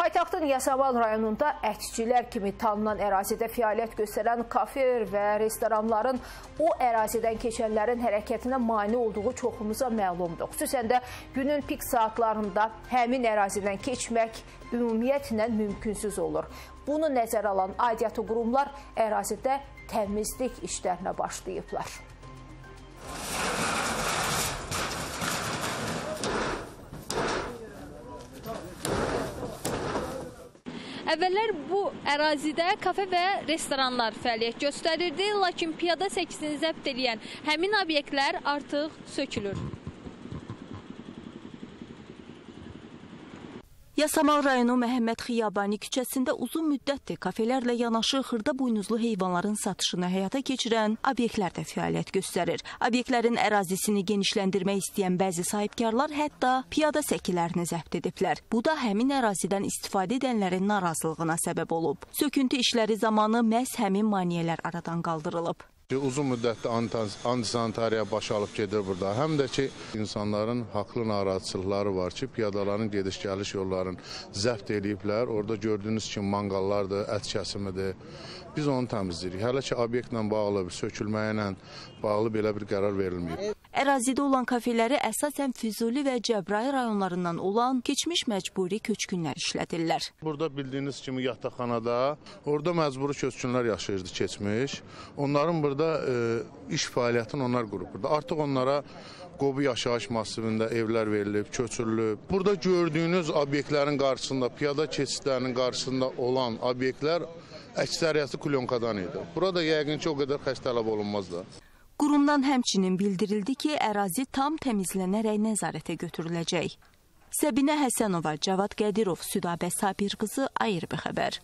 Paytaxtın Yasamal rayonunda ətçilər kimi tanınan ərazidə fəaliyyət göstərən kafe və restoranların o ərazidən keçənlərin hərəkətinə mane olduğu çoxumuza məlumdur. Xüsusən də günün pik saatlarında həmin ərazidən keçmək ümumiyyətlə mümkünsüz olur. Bunu nəzərə alan aidiyyatı qurumlar ərazidə təmizlik işlərinə başlayıblar. Əvvəllər bu ərazidə kafe və restoranlar fəaliyyət göstərirdi, lakin piyada səkisini zəbt edən həmin obyektlər artıq sökülür. Yasamal rayonu Məhəmməd Xiyabani küçəsində uzun müddətdir kafelərlə yanaşı xırda buynuzlu heyvanların satışını həyata keçirən obyektlər də fəaliyyət göstərir. Obyektlərin ərazisini genişləndirmək istəyən bəzi sahibkarlar hətta piyada səkilərini zəbt ediblər. Bu da həmin ərazidən istifadə edənlərin narazılığına səbəb olub. Söküntü işləri zamanı məhz həmin maneələr aradan qaldırılıb. Uzun müddətli antisanitariya baş alıb gedir burada. Həm də ki, insanların haqlı narahatçılıqları var ki, piyadaların gediş-gəliş yollarını zəbt ediblər. Orada gördüyünüz kimi manqallardır, ət kəsimidir. Biz onu təmizləyirik. Hələ ki, obyektlə bağlı, sökülməyi ilə bağlı belə bir qərar verilməyib. Ərazidə olan kafeləri əsasən Füzuli və Cəbrayıl rayonlarından olan keçmiş məcburi köçkünlər işlədirlər. Burada bildiyiniz kimi yataqxanada, orada məcburi köçkünlər yaşayırdı keçmiş. Onların burada e, iş fəaliyyətini onlar qurub burada. Artıq onlara Qobu yaşayış massivində evlər verilib, köçürülüb. Burada gördüyünüz obyektlərin qarşısında, piyada keçidlərinin qarşısında olan obyektlər əksəriyyəti kulyonkadan idi. Burada yəqin ki, o qədər xəstələb olunmaz da. Qurumdan həmçinin bildirildi ki, ərazi tam təmizlənərək nəzarətə götürüləcək. Səbinə Həsənova, Cavad Qədirov, Südabə Sabir qızı, Ayır bir xəbər.